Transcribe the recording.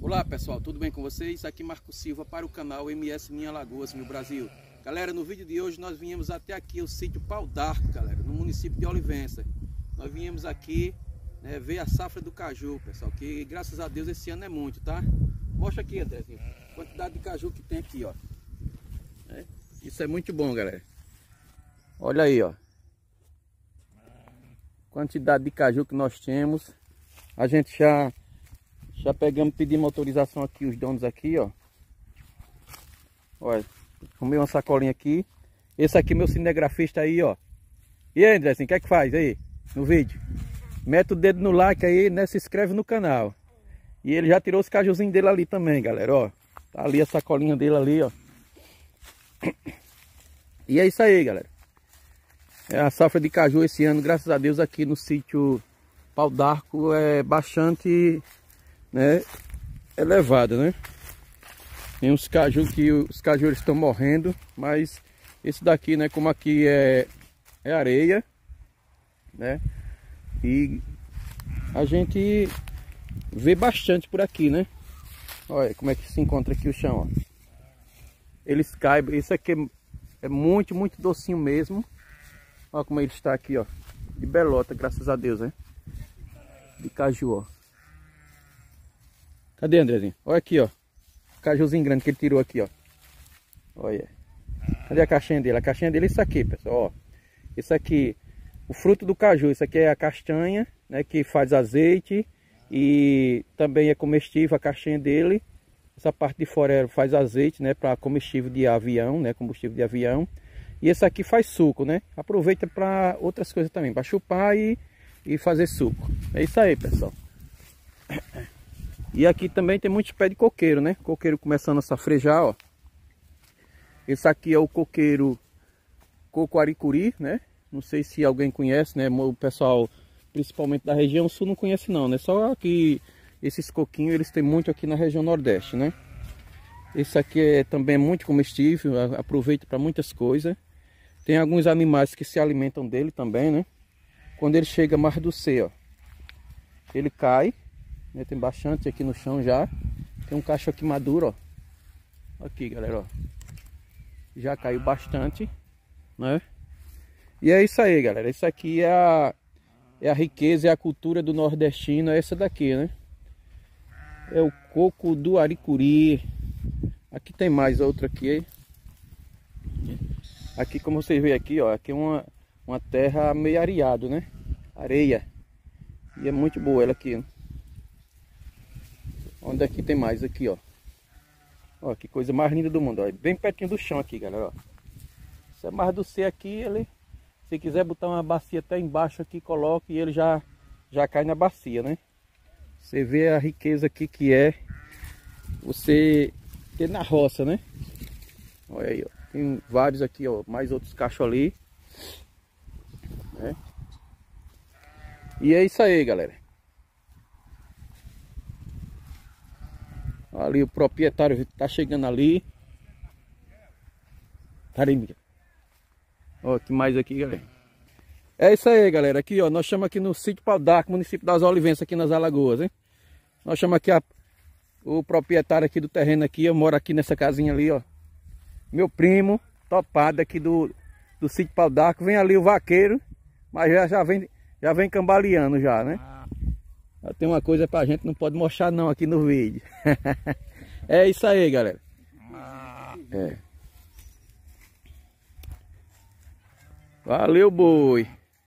Olá pessoal, tudo bem com vocês? Aqui Marco Silva para o canal MS Minha Lagoas, meu Brasil. Galera, no vídeo de hoje nós viemos até aqui o sítio Pau d'Arco, galera, no município de Olivença. Nós viemos aqui né, ver a safra do caju, pessoal, que graças a Deus esse ano é muito, tá? Mostra aqui, Andrezinho, a quantidade de caju que tem aqui, ó. É, isso é muito bom, galera. Olha aí, ó. Quantidade de caju que nós temos. A gente já já pegamos, pedimos autorização aqui, os donos aqui, ó. Olha, arrumei uma sacolinha aqui. Esse aqui meu cinegrafista aí, ó. E aí, André, assim, o que é que faz aí no vídeo? Mete o dedo no like aí, né? Se inscreve no canal. E ele já tirou os cajuzinhos dele ali também, galera, ó. Tá ali a sacolinha dele ali, ó. E é isso aí, galera. É a safra de caju esse ano, graças a Deus, aqui no sítio Pau d'Arco é bastante né, elevada, né? Tem uns caju que os caju estão morrendo, mas esse daqui, né, como aqui é, é areia, né? E a gente vê bastante por aqui, né? Olha como é que se encontra aqui o chão, ó. Eles caem, isso aqui é, é muito, muito docinho mesmo. Olha como ele está aqui, ó. De belota, graças a Deus, né? De caju, ó. Cadê, Andrezinho? Olha aqui, ó. O cajuzinho grande que ele tirou aqui, ó. Olha. Cadê a caixinha dele? A caixinha dele é isso aqui, pessoal, ó. Isso aqui, o fruto do caju. Isso aqui é a castanha, né? Que faz azeite. E também é comestível a caixinha dele. Essa parte de fora é, faz azeite, né? Para combustível de avião, né? Combustível de avião. E esse aqui faz suco, né? Aproveita para outras coisas também. Para chupar e, e fazer suco. É isso aí, pessoal. E aqui também tem muitos pés de coqueiro, né? Coqueiro começando a safrejar, ó. Esse aqui é o coqueiro cocoaricuri, né? Não sei se alguém conhece, né? O pessoal, principalmente da região sul, não conhece não, né? Só que esses coquinhos, eles têm muito aqui na região nordeste, né? Esse aqui é também muito comestível, aproveita para muitas coisas. Tem alguns animais que se alimentam dele também, né? Quando ele chega mais do C, ó. Ele cai né? Tem bastante aqui no chão já. Tem um cacho aqui maduro, ó. Aqui, galera, ó. Já caiu bastante, né? E é isso aí, galera. Isso aqui é a, é a riqueza e a cultura do nordestino. É essa daqui, né? É o coco do Aricuri. Aqui tem mais outra aqui. Aqui, como vocês veem aqui, ó. Aqui é uma, uma terra meio areado, né? Areia. E é muito boa ela aqui, né? Onde aqui tem mais? Aqui, ó. Ó, que coisa mais linda do mundo, ó. Bem pertinho do chão aqui, galera, ó. Isso é mais do C aqui, ele... Se quiser botar uma bacia até embaixo aqui, coloque e ele já, já cai na bacia, né? Você vê a riqueza aqui que é você ter na roça, né? Olha aí, ó. Tem vários aqui, ó. Mais outros cachos ali. Né? E é isso aí, galera. Ali o proprietário está chegando ali. Peraí, Ó, que mais aqui, galera. É isso aí, galera. Aqui, ó, nós chamamos aqui no sítio Paldaco, município das Olivenças, aqui nas Alagoas, hein? Nós chamamos aqui a, o proprietário aqui do terreno aqui, eu moro aqui nessa casinha ali, ó. Meu primo, topado aqui do, do sítio Paldaco. Vem ali o vaqueiro, mas já, já, vem, já vem cambaleando já, né? Ah. Tem uma coisa pra gente não pode mostrar não aqui no vídeo. é isso aí, galera. É. Valeu, boi.